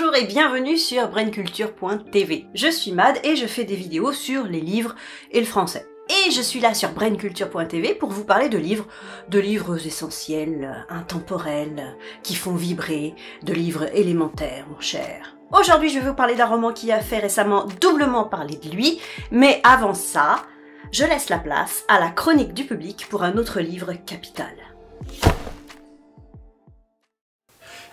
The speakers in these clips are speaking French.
Bonjour et bienvenue sur brainculture.tv. Je suis Mad et je fais des vidéos sur les livres et le français. Et je suis là sur brainculture.tv pour vous parler de livres, de livres essentiels, intemporels, qui font vibrer, de livres élémentaires, mon cher. Aujourd'hui, je vais vous parler d'un roman qui a fait récemment doublement parler de lui, mais avant ça, je laisse la place à la chronique du public pour un autre livre capital.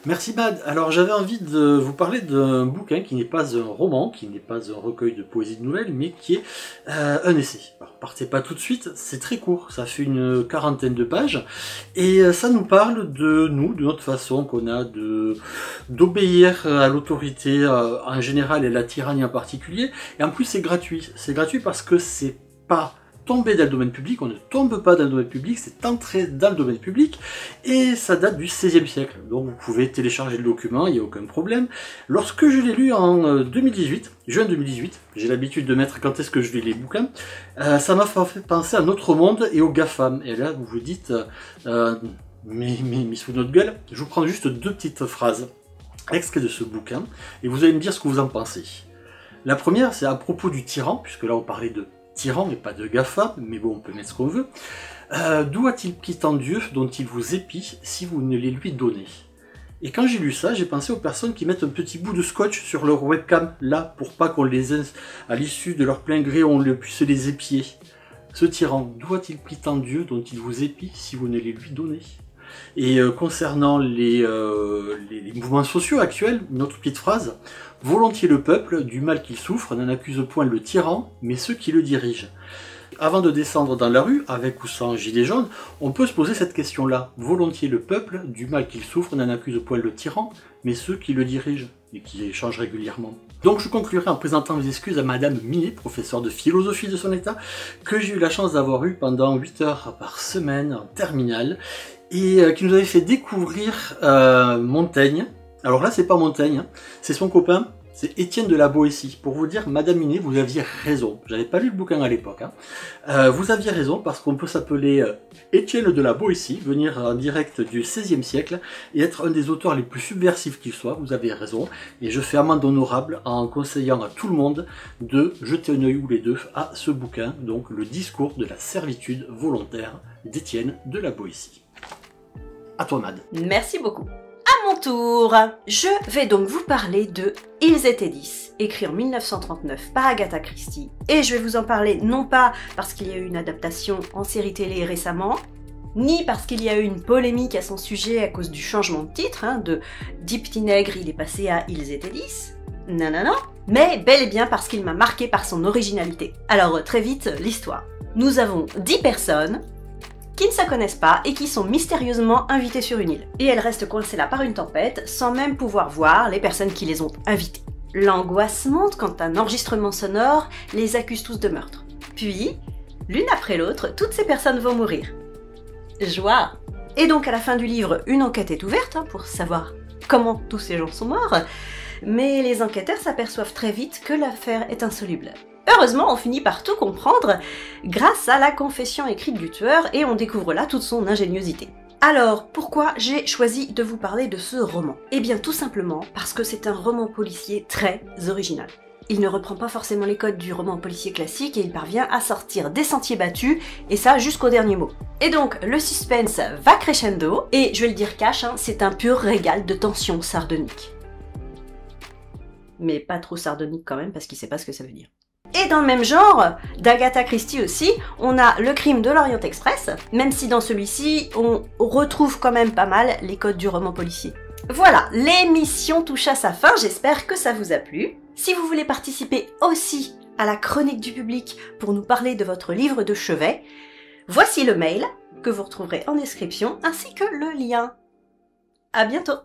Merci Bad. Alors j'avais envie de vous parler d'un bouquin qui n'est pas un roman, qui n'est pas un recueil de poésie de nouvelles, mais qui est euh, un essai. Partez pas tout de suite, c'est très court, ça fait une quarantaine de pages, et euh, ça nous parle de nous, de notre façon qu'on a de d'obéir à l'autorité euh, en général et la tyrannie en particulier. Et en plus c'est gratuit. C'est gratuit parce que c'est pas tomber dans le domaine public, on ne tombe pas dans le domaine public, c'est entrer dans le domaine public, et ça date du XVIe siècle. Donc vous pouvez télécharger le document, il n'y a aucun problème. Lorsque je l'ai lu en 2018, euh, juin 2018, j'ai l'habitude de mettre quand est-ce que je lis les bouquins, euh, ça m'a fait penser à notre monde et aux GAFAM. Et là, vous vous dites, euh, mais, mais, sous notre gueule, je vous prends juste deux petites phrases extraits de ce bouquin, et vous allez me dire ce que vous en pensez. La première, c'est à propos du tyran, puisque là on parlait de tyran et pas de GAFA, mais bon, on peut mettre ce qu'on veut. Euh, d'où a-t-il pris tant Dieu dont il vous épie si vous ne les lui donnez? Et quand j'ai lu ça, j'ai pensé aux personnes qui mettent un petit bout de scotch sur leur webcam, là, pour pas qu'on les à l'issue de leur plein gré, on puisse les épier. Ce tyran, d'où a-t-il pris Dieu dont il vous épie si vous ne les lui donnez? Et euh, concernant euh, les, mouvements sociaux actuels, une autre petite phrase, volontiers le peuple, du mal qu'il souffre, n'en accuse point le tyran, mais ceux qui le dirigent. Avant de descendre dans la rue, avec ou sans gilet jaune, on peut se poser cette question-là. Volontiers le peuple, du mal qu'il souffre, n'en accuse point le tyran, mais ceux qui le dirigent, et qui échangent régulièrement. Donc je conclurai en présentant mes excuses à Madame Minet, professeure de philosophie de son état, que j'ai eu la chance d'avoir eu pendant 8 heures par semaine en terminale, et euh, qui nous avait fait découvrir euh, Montaigne. Alors là, c'est pas Montaigne, hein. c'est son copain, c'est Étienne de la Boétie. Pour vous dire, Madame Minet, vous aviez raison. J'avais pas lu le bouquin à l'époque. Hein. Euh, vous aviez raison parce qu'on peut s'appeler Étienne de la Boétie, venir en direct du XVIe siècle et être un des auteurs les plus subversifs qu'il soit. Vous avez raison. Et je fais amende honorable en conseillant à tout le monde de jeter un œil ou les deux à ce bouquin, donc le discours de la servitude volontaire d'Étienne de la Boétie. À toi, Mad. Merci beaucoup. À mon tour, je vais donc vous parler de Ils étaient 10, écrit en 1939 par Agatha Christie. Et je vais vous en parler non pas parce qu'il y a eu une adaptation en série télé récemment, ni parce qu'il y a eu une polémique à son sujet à cause du changement de titre, hein, de Deep Nègre, il est passé à Ils étaient 10. Non, non, non. Mais bel et bien parce qu'il m'a marqué par son originalité. Alors très vite, l'histoire. Nous avons 10 personnes qui ne se connaissent pas et qui sont mystérieusement invitées sur une île. Et elles restent coincées là par une tempête sans même pouvoir voir les personnes qui les ont invitées. L'angoisse monte quand un enregistrement sonore les accuse tous de meurtre. Puis, l'une après l'autre, toutes ces personnes vont mourir. Joie Et donc à la fin du livre, une enquête est ouverte hein, pour savoir comment tous ces gens sont morts, mais les enquêteurs s'aperçoivent très vite que l'affaire est insoluble. Heureusement, on finit par tout comprendre grâce à la confession écrite du tueur et on découvre là toute son ingéniosité. Alors, pourquoi j'ai choisi de vous parler de ce roman? Eh bien tout simplement parce que c'est un roman policier très original. Il ne reprend pas forcément les codes du roman policier classique et il parvient à sortir des sentiers battus, et ça jusqu'au dernier mot. Et donc, le suspense va crescendo, et je vais le dire cash, hein, c'est un pur régal de tension sardonique. Mais pas trop sardonique quand même, parce qu'il sait pas ce que ça veut dire. Et dans le même genre, d'Agatha Christie aussi, on a le crime de l'Orient Express, même si dans celui-ci, on retrouve quand même pas mal les codes du roman policier. Voilà, l'émission touche à sa fin, j'espère que ça vous a plu. Si vous voulez participer aussi à la chronique du public pour nous parler de votre livre de chevet, voici le mail que vous retrouverez en description ainsi que le lien. À bientôt